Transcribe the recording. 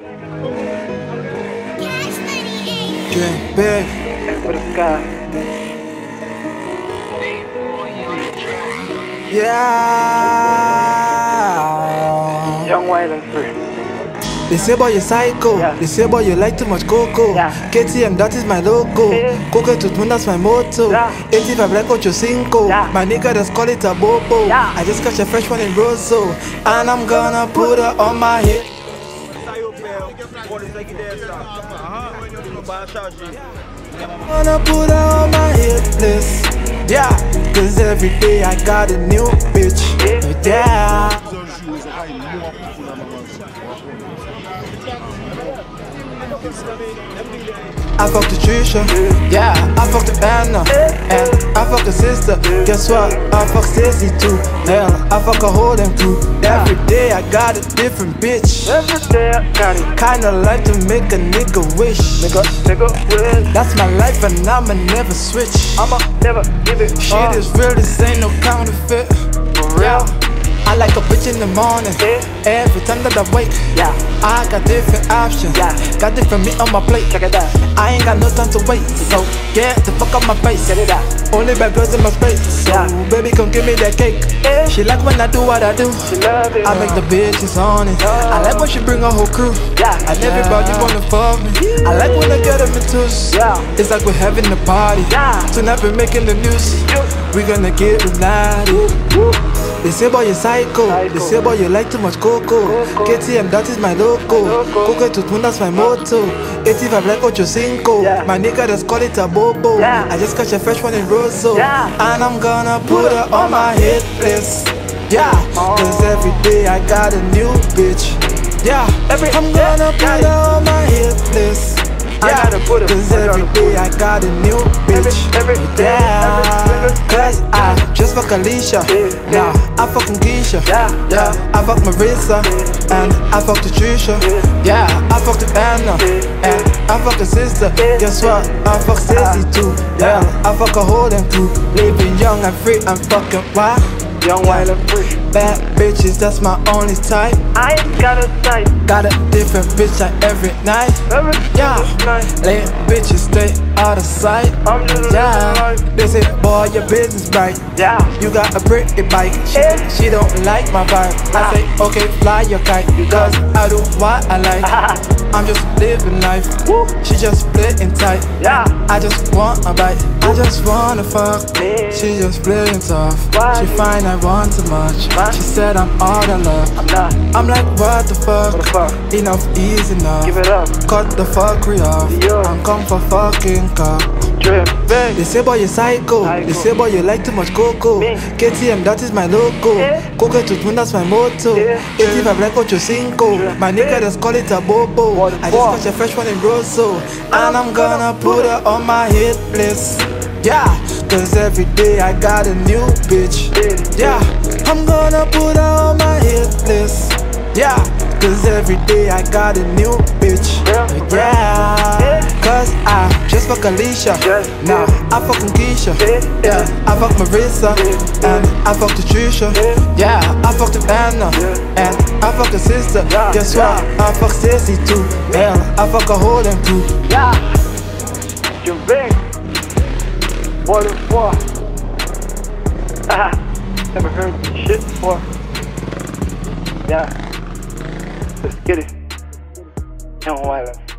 Yeah. Young, wild, and free. They say about you psycho, yeah. they say about you like too much cocoa yeah. KTM, that is my logo yeah. Coco to moon, that's my motto yeah. 85 like Ocho Cinco yeah. My nigga just call it a bobo yeah. I just catch a fresh one in Rosso And I'm gonna put her on my hip Gonna put her on my hit list. Yeah, cause every day I got a new bitch. Yeah. I fuck the Trisha, yeah, I fuck the Anna, and I fuck the sister. Guess what? I fuck Stacey too. Hell, I fuck a whole damn crew. Every day I got a different bitch. Every day I got it. Kinda like to make a nigga wish. Nigga, nigga, will. That's my life and I'ma never switch. I'ma never give it Shit is real, this ain't no counterfeit. For real. I like a bitch in the morning. Yeah. Every time that I wake, Yeah. I got different options. Yeah. Got different meat on my plate. Check it out. I ain't got no time to wait. So mm-hmm. get the fuck out my face. Get it out. Only bad girls in my space. So Yeah. baby, come give me that cake. Yeah. She like when I do what I do. She love it. I make the bitches on it. I like when she bring her whole crew. Yeah. And everybody wanna fuck me. I like when I get them in twos. Yeah. It's like we're having a party. Yeah. Tonight we're making the news. We gonna get reunited. Woo. They say boy you psycho. Psycho. They say boy you like too much cocoa. Coco. KTM that is my. Loco. Coco to twin that's my motto. 85 like Ocho Cinco. Yeah. My nigga just call it a bobo. Yeah. I just catch a fresh one in Rosso. Yeah. And I'm gonna put her on my hit list. Yeah, oh. cause every day I got a new bitch. Yeah, Every I'm gonna put her on my hit list. I gotta put her, cause every day I got a new bitch. every day, yeah, every- every- cause I just fuck Alicia. Yeah, Nah, I fucking Keisha. Yeah, yeah, I fuck Marissa. And I fuck the Trisha. Yeah, I fuck the Anna. And I fuck the sister. Guess what? I fuck Stacey too. Yeah, I fuck a whole damn crew. Living young and free and fucking wild. Young, wild, and free. Bad bitches, that's my only type. I ain't got a sight. Got a different bitch like every night. Every Yeah, night. late bitches stay out of sight. I'm just living Yeah, life. they say, boy, your business right. Yeah. You got a pretty bike. She, Eh. she don't like my vibe. I say, okay, fly your kite. Cause I do what I like. I'm just living life. Woo. She just playing tight. Yeah. I just want a bite. I just wanna fuck. Yeah. She just playing tough. Why? She find I want too much. Why? She said I'm all the love. I'm not. I'm like, what the fuck? What the fuck? Enough is enough. Give it up. Cut the fuckery off. Yo. I'm come for fucking cock. Dream They say boy you psycho. Psycho. They say boy you like too much cocoa. Me. KTM that is my logo. Yeah. Coco to twin that's my motto. Yeah. 85 like Ocho Cinco. Yeah. My nigga just call it a bobo. What I just fuck? catch a fresh one in Rosso. And I'm gonna put her on my hit list. Yeah, cause every day I got a new bitch. Yeah. I'm gonna put her on my hit list. Yeah, cause every day I got a new bitch. Yeah. Cause I just fuck Alicia. Nah, I fucking Keisha. Yeah. I fuck Marissa. And I fuck the Trisha. Yeah, I fuck the Anna. And I fuck the sister. Guess what? I fuck Stacey too. Yeah, I fuck a whole damn crew. Yeah. Dream big. What the fuck? Ah. Never heard this shit before. Yeah. Let's get it. Young, wild, and